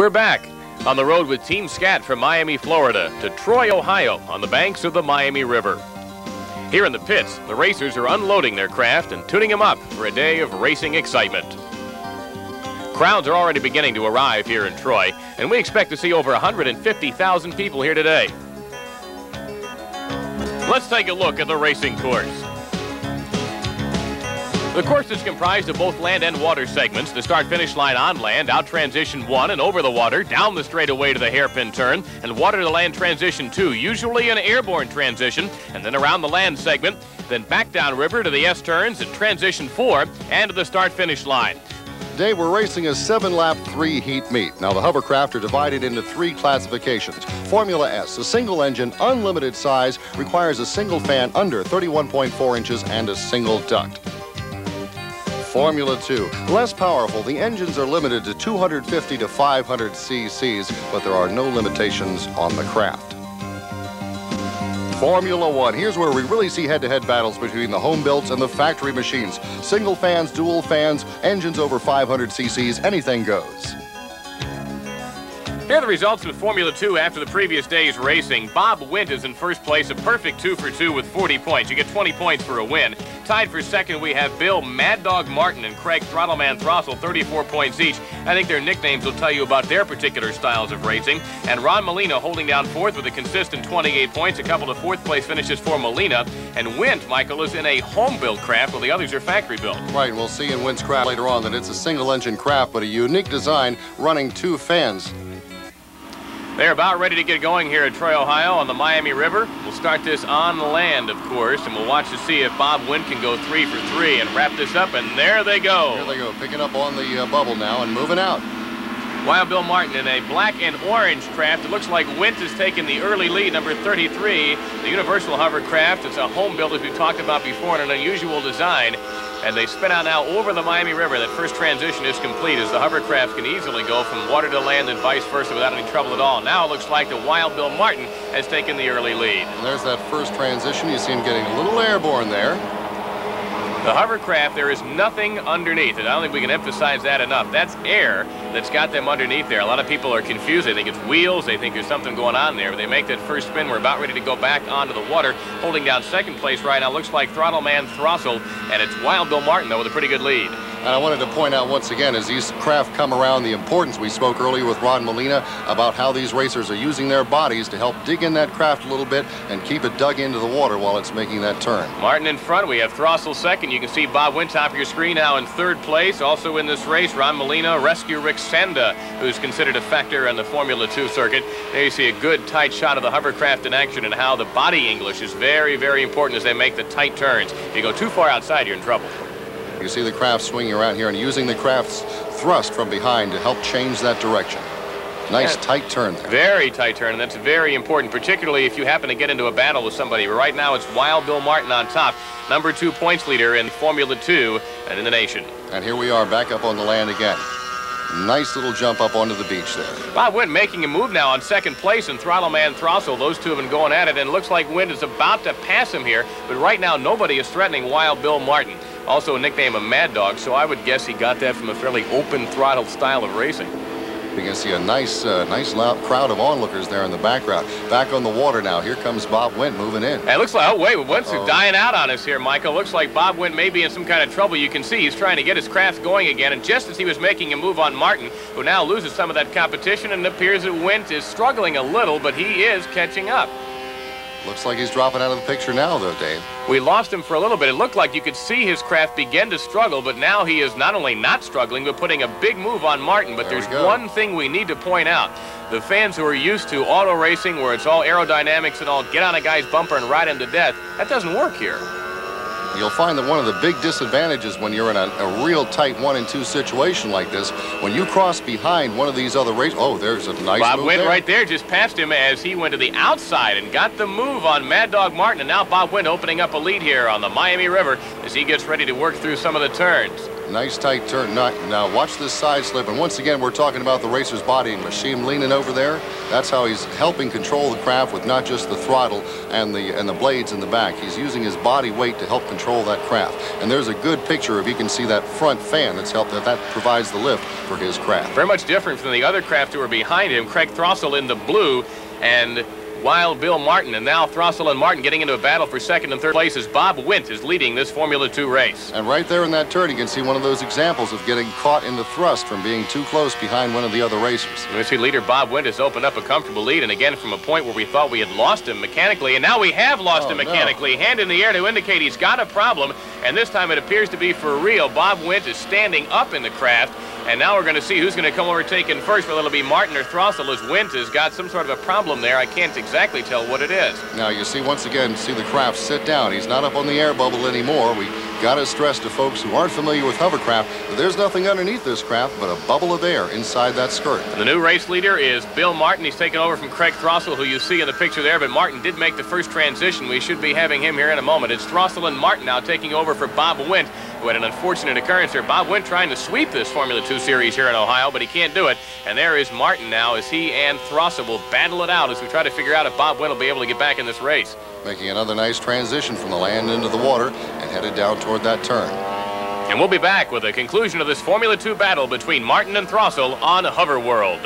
We're back on the road with Team Scat from Miami, Florida to Troy, Ohio on the banks of the Miami River. Here in the pits, the racers are unloading their craft and tuning them up for a day of racing excitement. Crowds are already beginning to arrive here in Troy, and we expect to see over 150,000 people here today. Let's take a look at the racing course. The course is comprised of both land and water segments. The start-finish line on land, out transition one and over the water, down the straightaway to the hairpin turn, and water to land transition two, usually an airborne transition, and then around the land segment, then back down river to the S-turns and transition four, and to the start-finish line. Today we're racing a seven-lap three-heat meet. Now the hovercraft are divided into three classifications. Formula S, a single engine, unlimited size, requires a single fan under 31.4 inches and a single duct. Formula 2. Less powerful, the engines are limited to 250 to 500 cc's, but there are no limitations on the craft. Formula One. Here's where we really see head-to-head battles between the home builds and the factory machines. Single fans, dual fans, engines over 500 cc's, anything goes. Here are the results of Formula 2 after the previous day's racing. Bob Wint is in first place, a perfect two for two with 40 points. You get 20 points for a win. Tied for second, we have Bill Mad Dog Martin and Craig Throttleman Throstle, 34 points each. I think their nicknames will tell you about their particular styles of racing. And Ron Molina holding down fourth with a consistent 28 points. A couple of fourth place finishes for Molina. And Wint, Michael, is in a home-built craft while the others are factory-built. Right, we'll see in Wint's craft later on that it's a single-engine craft, but a unique design running two fans. They're about ready to get going here at Troy, Ohio on the Miami River. We'll start this on the land, of course, and we'll watch to see if Bob Wint can go three for three and wrap this up, and there they go. Here they go, picking up on the uh, bubble now and moving out. Wild Bill Martin in a black and orange craft. It looks like Wint has taken the early lead, number 33. The Universal Hovercraft. It's a home build, as we talked about before, in an unusual design and they spin out now over the Miami River. That first transition is complete as the hovercraft can easily go from water to land and vice versa without any trouble at all. Now it looks like the Wild Bill Martin has taken the early lead. And there's that first transition. You see him getting a little airborne there. The hovercraft, there is nothing underneath it. I don't think we can emphasize that enough. That's air that's got them underneath there. A lot of people are confused. They think it's wheels. They think there's something going on there. They make that first spin. We're about ready to go back onto the water. Holding down second place right now looks like Throttle Man Throstle, and it's Wild Bill Martin, though, with a pretty good lead. And I wanted to point out once again, as these craft come around, the importance we spoke earlier with Ron Molina about how these racers are using their bodies to help dig in that craft a little bit and keep it dug into the water while it's making that turn. Martin in front. We have Throstle second. You can see Bob Wint top your screen now in third place. Also in this race, Ron Molina, Rescue Rick Senda, who's considered a factor in the Formula 2 circuit. There you see a good tight shot of the hovercraft in action and how the body English is very, very important as they make the tight turns. If you go too far outside, you're in trouble. You see the craft swinging around here and using the craft's thrust from behind to help change that direction. Nice yeah, tight turn there. Very tight turn, and that's very important, particularly if you happen to get into a battle with somebody. But right now, it's Wild Bill Martin on top, number two points leader in Formula 2 and in the nation. And here we are back up on the land again. Nice little jump up onto the beach there. Bob Wint making a move now on second place and Throttle Man Throstle. Those two have been going at it, and it looks like Wint is about to pass him here. But right now, nobody is threatening Wild Bill Martin. Also a nickname of Mad Dog, so I would guess he got that from a fairly open throttle style of racing. You can see a nice, uh, nice loud crowd of onlookers there in the background. Back on the water now. Here comes Bob Wint moving in. And it looks like, oh, wait, Wint's oh. dying out on us here, Michael. Looks like Bob Wint may be in some kind of trouble. You can see he's trying to get his craft going again. And just as he was making a move on Martin, who now loses some of that competition, and it appears that Wint is struggling a little, but he is catching up. Looks like he's dropping out of the picture now, though, Dave. We lost him for a little bit. It looked like you could see his craft begin to struggle, but now he is not only not struggling, but putting a big move on Martin. But there there's one thing we need to point out. The fans who are used to auto racing, where it's all aerodynamics and all, get on a guy's bumper and ride him to death, that doesn't work here. You'll find that one of the big disadvantages when you're in a, a, real tight one and two situation like this, when you cross behind one of these other races, oh, there's a nice Bob went there. right there, just past him as he went to the outside and got the move on Mad Dog Martin. And now Bob Wint opening up a lead here on the Miami River as he gets ready to work through some of the turns. Nice tight turn. Now watch this side slip. And once again, we're talking about the racer's body and machine leaning over there. That's how he's helping control the craft with not just the throttle and the and the blades in the back. He's using his body weight to help control that craft. And there's a good picture if you can see that front fan that's helped that that provides the lift for his craft. Very much different from the other craft who are behind him. Craig Throssell in the blue and Wild Bill Martin, and now Throssell and Martin getting into a battle for second and third place as Bob Wint is leading this Formula 2 race. And right there in that turn, you can see one of those examples of getting caught in the thrust from being too close behind one of the other racers. We see leader Bob Wint has opened up a comfortable lead, and again from a point where we thought we had lost him mechanically, and now we have lost oh, him mechanically. No. Hand in the air to indicate he's got a problem, and this time it appears to be for real. Bob Wint is standing up in the craft. And now we're going to see who's going to come over taking first, whether it'll be Martin or Throssell, as Wint has got some sort of a problem there. I can't exactly tell what it is. Now, you see, once again, see the craft sit down. He's not up on the air bubble anymore. We got to stress to folks who aren't familiar with hovercraft that there's nothing underneath this craft but a bubble of air inside that skirt. The new race leader is Bill Martin. He's taken over from Craig Throssell, who you see in the picture there, but Martin did make the first transition. We should be having him here in a moment. It's Throssell and Martin now taking over for Bob Wint who had an unfortunate occurrence here. Bob Wint trying to sweep this Formula 2 series here in Ohio, but he can't do it. And there is Martin now as he and Throssell will battle it out as we try to figure out if Bob Wint will be able to get back in this race. Making another nice transition from the land into the water and headed down toward that turn. And we'll be back with the conclusion of this Formula 2 battle between Martin and Throssell on Hover World.